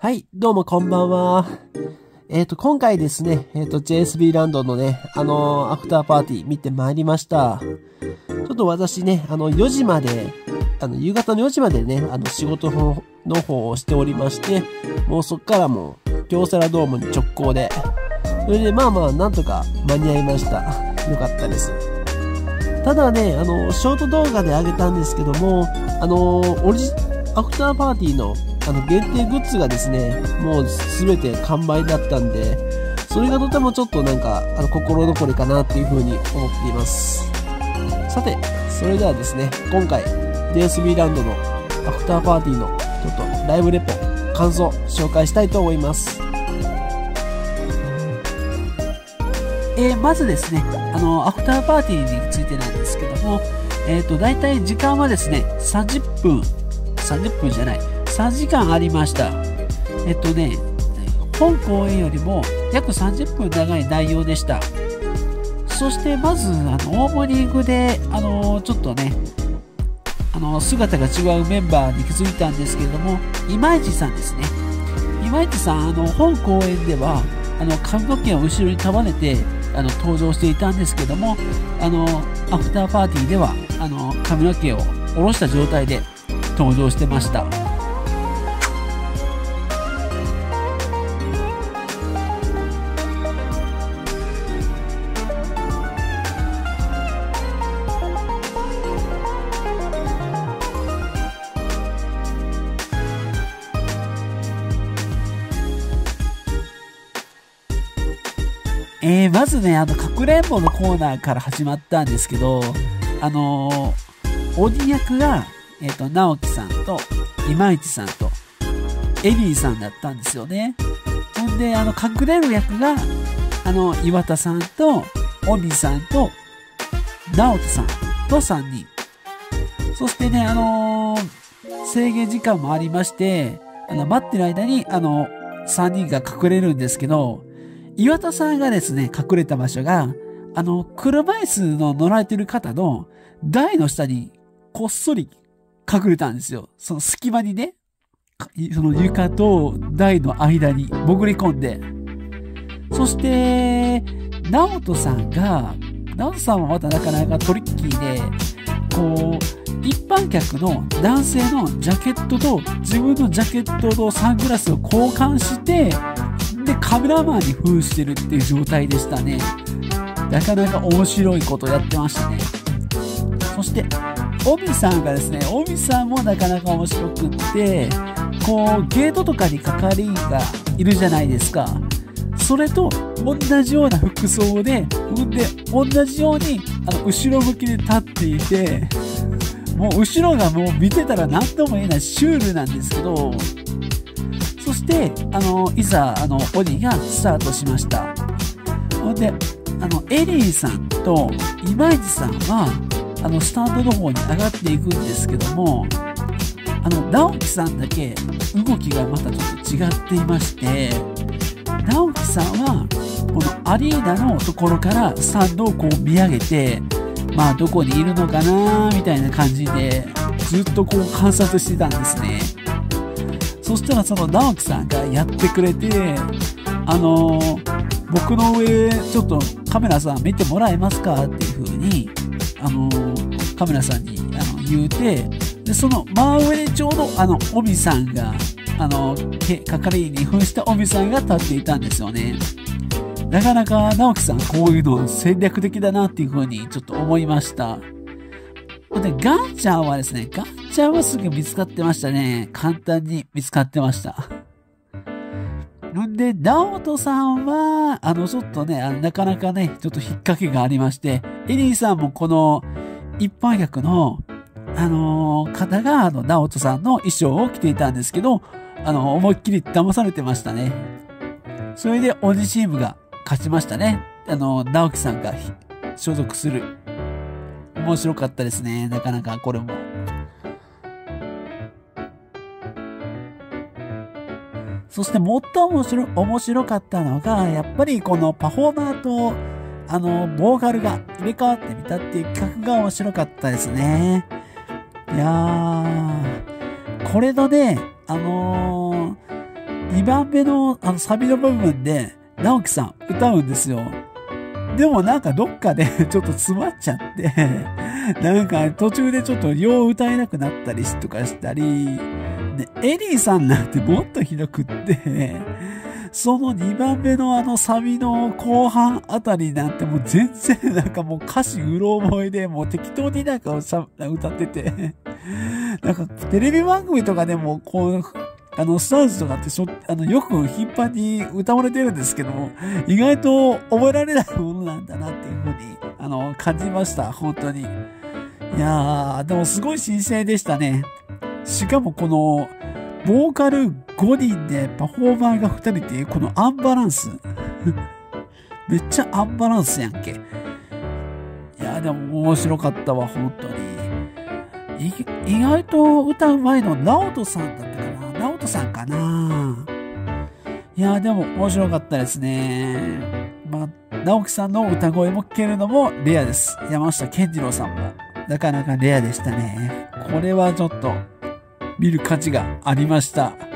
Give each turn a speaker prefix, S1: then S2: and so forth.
S1: はい、どうもこんばんは。えっ、と、今回ですね、えっ、と、JSB ランドのね、あのーアフターパーティー見てまいりました。ちょっと私ね、あの、4時まで、あの、夕方の4時までね、あの、仕事の方をしておりまして、もうそっからもう、京セラドームに直行で、それでまあまあ、なんとか間に合いました。よかったです。ただね、あの、ショート動画で上げたんですけども、あの、オリジ、アフターパーティーの、あの、限定グッズがですね、もうすべて完売だったんで、それがとてもちょっとなんか、あの、心残りかなっていう風に思っています。さて、それではですね、今回、DSB ランドのアフターパーティーの、ちょっとライブレポ、感想、紹介したいと思います。えーまずですね、あの、アフターパーティーについてなんですけども、えっ、と、大体時間はですね、30分、30分じゃない、3時間ありました。えっ、とね、本公演よりも約30分長い内容でした。そして、まず、あの、オープニングで、あの、ちょっとね、あの、姿が違うメンバーに気づいたんですけれども、今市さんですね。今市さん、あの、本公演では、あの、髪の毛を後ろに束ねて、あの、登場していたんですけども、あの、アフターパーティーでは、あの、髪の毛を下ろした状態で登場してました。えー、まずね、あの、かくれんぼのコーナーから始まったんですけど、あのー、鬼役が、えっ、と、直樹さんと、今市さんと、エリーさんだったんですよね。ほんで、あの、隠れる役が、あの、岩田さんと、鬼さんと、直樹さんと3人。そしてね、あのー制限時間もありまして、あの、待ってる間に、あの、3人が隠れるんですけど、岩田さんがですね、隠れた場所が、あの、車椅子の乗られてる方の台の下にこっそり隠れたんですよ。その隙間にね、その床と台の間に潜り込んで。そして、直人さんが、直人さんはまたなかなかトリッキーで、こう、一般客の男性のジャケットと自分のジャケットとサングラスを交換して、で、カメラマンに扮してるっていう状態でしたね。なかなか面白いことやってましたね。そして、オビさんがですね、オビさんもなかなか面白くって、こう、ゲートとかに係員がいるじゃないですか。それと同じような服装で、ほんで、同じように、あの、後ろ向きで立っていて、もう後ろがもう見てたら何とも言えないシュールなんですけど、そして、あの、いざ、あの、鬼がスタートしました。で、あの、エリーさんと今市さんは、あの、スタンドの方に上がっていくんですけども、あの、直樹さんだけ動きがまたちょっと違っていまして、直樹さんは、このアリーナのところからスタンドをこう見上げて、まあ、どこにいるのかなみたいな感じで、ずっとこう観察してたんですね。そしたらその直樹さんがやってくれて、あのー僕の上、ちょっとカメラさん見てもらえますかっていう風に、あのーカメラさんにあの言うて、で、その真上にちょうどあの、オミさんが、あの、係員に扮したオミさんが立っていたんですよね。なかなか直樹さんこういうの戦略的だなっていう風にちょっと思いました。で、ガンちゃんはですね、ガンちゃんはすぐ見つかってましたね。簡単に見つかってました。んで、直人さんは、あの、ちょっとね、あのなかなかね、ちょっと引っ掛けがありまして、エリーさんもこの、一般客の、あのー方が、あの、直人さんの衣装を着ていたんですけど、あの、思いっきり騙されてましたね。それで、鬼チームが勝ちましたね。あの、直樹さんが所属する。面白かったですね。なかなかこれも。そして最も面白面白かったのが、やっぱりこのパフォーマーと、あの、ボーカルが入れ替わってみたっていう企画が面白かったですね。いやー、これのね、あのー2番目のあのサビの部分で、直樹さん歌うんですよ。でもなんかどっかで ちょっと詰まっちゃって なんか途中でちょっとよう歌えなくなったりとかしたり、で、エリーさんなんてもっとひどくって その2番目のあのサビの後半あたりなんてもう全然なんかもう歌詞うろ覚えでもう適当になんか歌っててなんかテレビ番組とかでもこう、あの、スターズとかってしょ、あの、よく頻繁に歌われてるんですけども、意外と覚えられないものなんだなっていうふうに、あの、感じました。本当に。いやー、でもすごい新鮮でしたね。しかもこの、ボーカル5人でパフォーマーが2人っていうこのアンバランス。めっちゃアンバランスやんけ。いや、でも面白かったわ、本当に。意外と歌う前のナオトさんだな。いや、でも面白かったですね。まあ、直樹さんの歌声も聞けるのもレアです。山下健二郎さんも。なかなかレアでしたね。これはちょっと見る価値がありました。